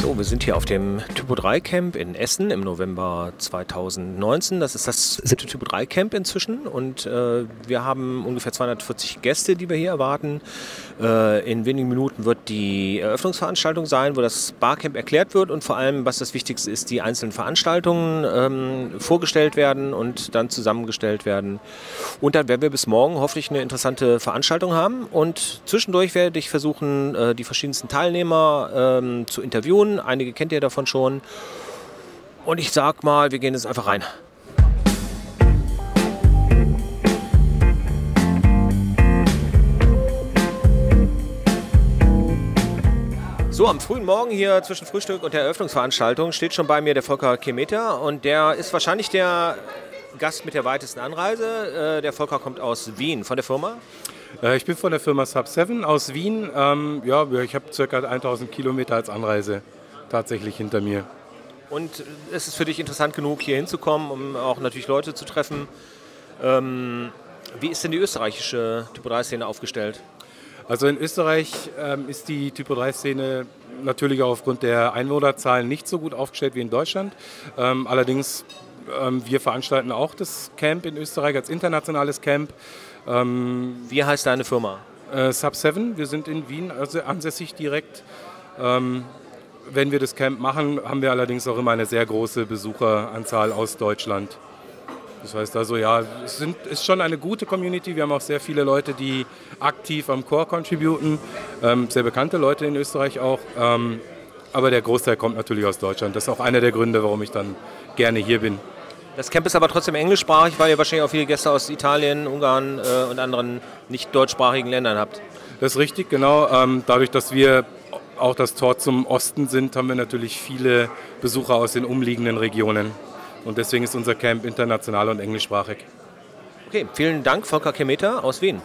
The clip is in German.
So, wir sind hier auf dem Typo 3 Camp in Essen im November 2019. Das ist das siebte Typo 3 Camp inzwischen und äh, wir haben ungefähr 240 Gäste, die wir hier erwarten. Äh, in wenigen Minuten wird die Eröffnungsveranstaltung sein, wo das Barcamp erklärt wird und vor allem, was das Wichtigste ist, die einzelnen Veranstaltungen ähm, vorgestellt werden und dann zusammengestellt werden. Und dann werden wir bis morgen hoffentlich eine interessante Veranstaltung haben und zwischendurch werde ich versuchen, äh, die verschiedensten Teilnehmer ähm, zu interviewen Einige kennt ihr davon schon. Und ich sag mal, wir gehen jetzt einfach rein. So, am frühen Morgen hier zwischen Frühstück und der Eröffnungsveranstaltung steht schon bei mir der Volker Kemeter und der ist wahrscheinlich der Gast mit der weitesten Anreise. Äh, der Volker kommt aus Wien von der Firma. Äh, ich bin von der Firma Sub7 aus Wien. Ähm, ja, ich habe ca. 1000 Kilometer als Anreise tatsächlich hinter mir. Und ist es für dich interessant genug, hier hinzukommen, um auch natürlich Leute zu treffen? Ähm, wie ist denn die österreichische Typo-3-Szene aufgestellt? Also in Österreich ähm, ist die Typo-3-Szene natürlich auch aufgrund der Einwohnerzahlen nicht so gut aufgestellt wie in Deutschland. Ähm, allerdings, ähm, wir veranstalten auch das Camp in Österreich als internationales Camp. Ähm, wie heißt deine Firma? Äh, Sub7, wir sind in Wien also ansässig direkt. Wenn wir das Camp machen, haben wir allerdings auch immer eine sehr große Besucheranzahl aus Deutschland. Das heißt also, ja, es sind, ist schon eine gute Community. Wir haben auch sehr viele Leute, die aktiv am Core contributen. Ähm, sehr bekannte Leute in Österreich auch. Ähm, aber der Großteil kommt natürlich aus Deutschland. Das ist auch einer der Gründe, warum ich dann gerne hier bin. Das Camp ist aber trotzdem englischsprachig, weil ihr wahrscheinlich auch viele Gäste aus Italien, Ungarn äh, und anderen nicht deutschsprachigen Ländern habt. Das ist richtig, genau. Ähm, dadurch, dass wir auch das Tor zum Osten sind, haben wir natürlich viele Besucher aus den umliegenden Regionen. Und deswegen ist unser Camp international und englischsprachig. Okay, vielen Dank, Volker Kemeter aus Wien.